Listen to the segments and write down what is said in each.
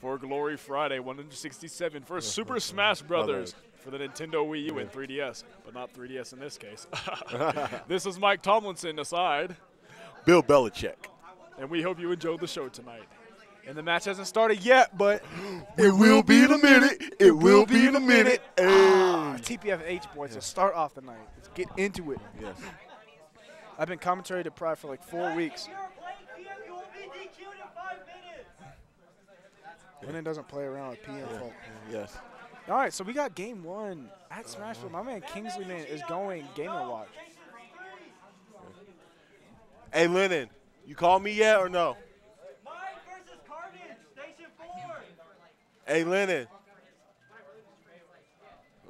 for Glory Friday 167 for Super Smash Brothers for the Nintendo Wii U and 3DS, but not 3DS in this case. this is Mike Tomlinson aside, Bill Belichick. and we hope you enjoyed the show tonight. And the match hasn't started yet, but It will be in a minute. It will be in a minute. Ah, TPFH boys, let's start off the night. Let's get into it. Yes. I've been commentary deprived for like four weeks. Lennon doesn't play around with PM folk. Yes. All right, so we got game one at uh-huh. Smashville. My man Kingsley man is going Game and Watch. Hey, Lennon, you call me yet or no? Hey, Lennon.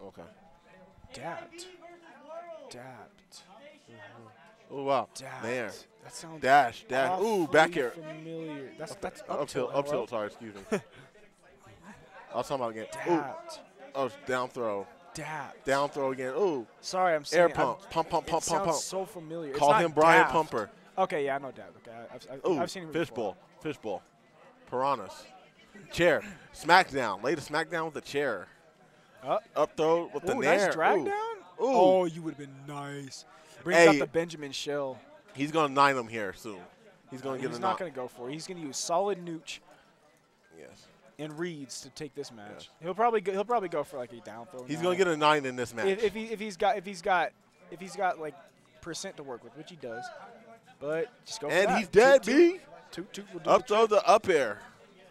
Okay. Dapt. Dapt. Oh wow. Dapt. Man. That sounds Dash, dash. Ooh, back here. Familiar. That's that's Up tilt, up tilt. Sorry, excuse me. I was talking about again. Ooh, oh, down throw, Dapt. down throw again. Ooh, Sorry, I'm saying air pump, pump, pump, pump, sounds pump, pump. so familiar. It's Call him Brian. Pumper. Okay, yeah, I know Dapt. Okay, I've, I've, Ooh, I've seen him fishbowl, fishbowl, piranhas, chair, smackdown. Lay the smackdown with the chair. Up. Up throw with the Ooh, nair. nice drag Ooh. down. Oh, you would have been nice. Brings Hey. out the Benjamin shell. He's gonna nine him here soon. He's gonna get He's a not going to go for it. He's going to use solid nooch Yes. and reads to take this match. He'll probably go, he'll probably go for like a down throw. He's now. gonna get a nine in this match. if, if he if he's got if he's got if he's got like percent to work with, which he does. But just go. for and he's dead, Toot, B. toot. Toot. We'll Up the throw the up air.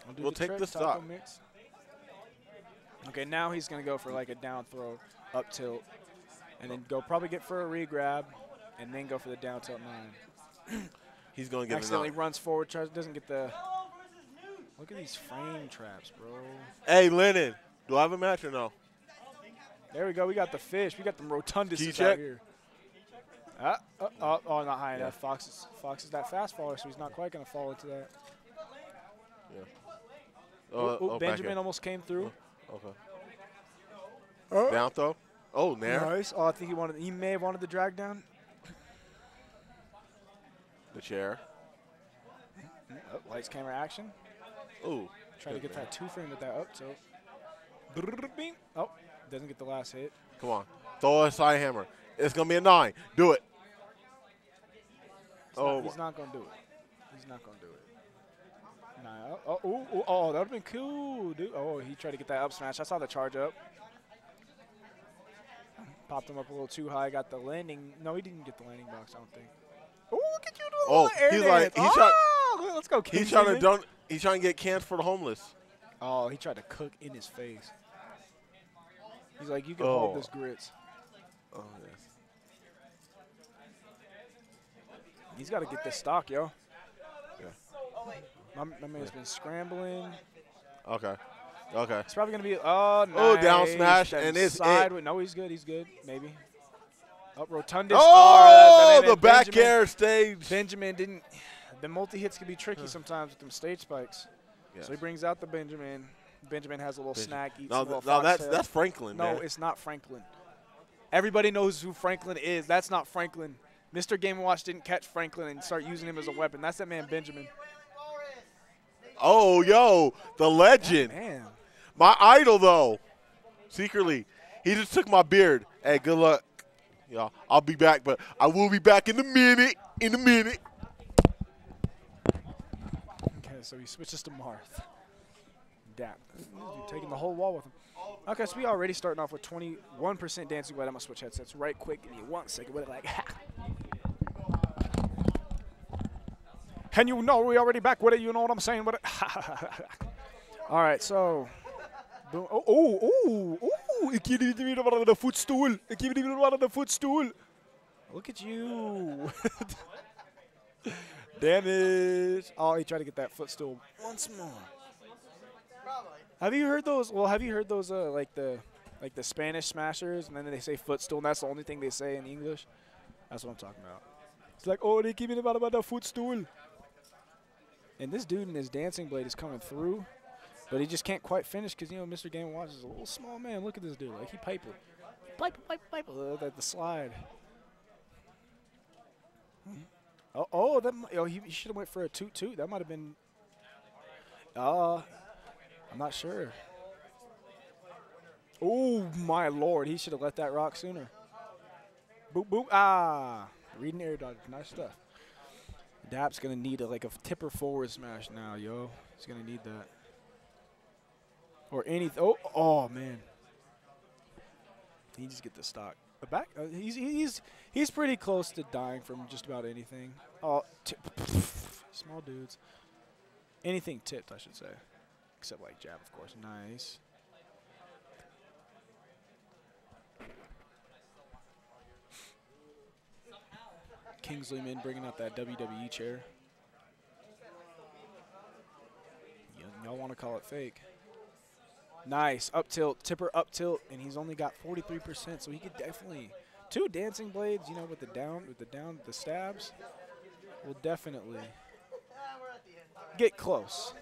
We'll, We'll the take the stock. Mix. Okay, now he's gonna go for like a down throw, up tilt, and then go probably get for a re-grab, and then go for the down tilt nine. He's gonna get a Accidentally runs forward, tries doesn't get the. Look at these frame traps, bro. Hey, Lennon, do I have a match or no? There we go. We got the fish. We got the rotundus out here. Ah, uh, oh, oh, not high enough. Fox is Fox is that fast faller, so he's not quite gonna fall into that. Oh, Ooh, ooh, oh, Benjamin almost came through. Okay. Oh. Down throw. Oh, nair. Nice. Oh, I think he wanted. He may have wanted the drag down. The chair. Oh, lights, camera, action. Ooh. Try to get man. that two frame with that up bing. Oh, doesn't get the last hit. Come on. Throw a side hammer. It's gonna be a nine. Do it. He's Oh, not, he's not gonna do it. He's not gonna do it. Nah. Oh, oh, oh, oh that would've been cool, dude. Oh, he tried to get that up smash. I saw the charge up. Popped him up a little too high. Got the landing. No, he didn't get the landing box. I don't think. Oh, look at you doing Oh, he's like- he's try- oh, let's go, he's trying to done. He's trying to get cans for the homeless. Oh, he tried to cook in his face. He's like, you can Oh. hold this grits. Oh yes. He's got to get this stock, yo. Yeah. My, my man's been scrambling. Okay. Okay. It's probably gonna be oh nice. Oh, down smash, Then and it's it. No, he's good. He's good. Maybe. Up rotundus. Oh, oh that- the back Benjamin- air stage. Benjamin didn't. The multi hits can be tricky sometimes with them stage spikes. Yes. So he brings out the Benjamin. Benjamin has a little Benjamin. snack. Eats No, a little no, that's foxtail. that's Franklin, No, man. it's not Franklin. Everybody knows who Franklin is. That's not Franklin. Mr. Game & Watch didn't catch Franklin and start using him as a weapon. That's that man Benjamin. Oh, yo, the legend. My idol, though. Secretly, he just took my beard. Hey, good luck. Yeah, I'll be back, but I will be back in a minute. In a minute. Okay, so he switches to Marth. Dap. You're taking the whole wall with him. Okay, so we already starting off with 21% dancing. Wait, I'm gonna switch headsets right quick. Give me one second. What like? and you know we already back with it. You know what I'm saying? With it. All right, so. Boom. Oh, oh, oh, oh! Ik zie niet meer van de voetstoel. Ik zie niet meer van de voetstoel. Look at you. Damage. Oh, he tried to get that footstool once more. Have you heard those? Well, have you heard those? Uh, like the, like the Spanish smashers, and then they say footstool, and that's the only thing they say in English. That's what I'm talking about. It's like, oh, they keep me about about the footstool. And this dude in his dancing blade is coming through, but he just can't quite finish because you know Mr. Game Watch is a little small man. Look at this dude, like he piper, piper, piper, piper. Uh, the, the slide. Oh, oh, that oh, he, he should have went for a toot toot. That might have been. Uh, I'm not sure. Oh my lord, he should have let that rock sooner. Boop boop ah, reading air dodge, nice stuff. Dap's gonna need a, like a tipper forward smash now, yo. He's gonna need that. Or anything. Oh, oh man. He just get the stock. The back. Uh, he's he's he's pretty close to dying from just about anything. Oh, small dudes. Anything tipped, I should say, except like jab, of course. Nice. Kingsley Min bringing out that WWE chair. Y'all want to call it fake. Nice. Up tilt. Tipper up tilt. And he's only got 43%, so he could definitely two dancing blades, you know, with the down with the down the stabs will definitely get close.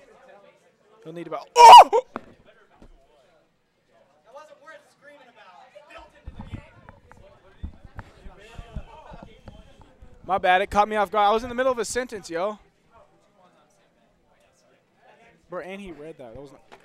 He'll need about Oh! My bad. It caught me off guard. I was in the middle of a sentence, yo. Bro, and he read that. That was not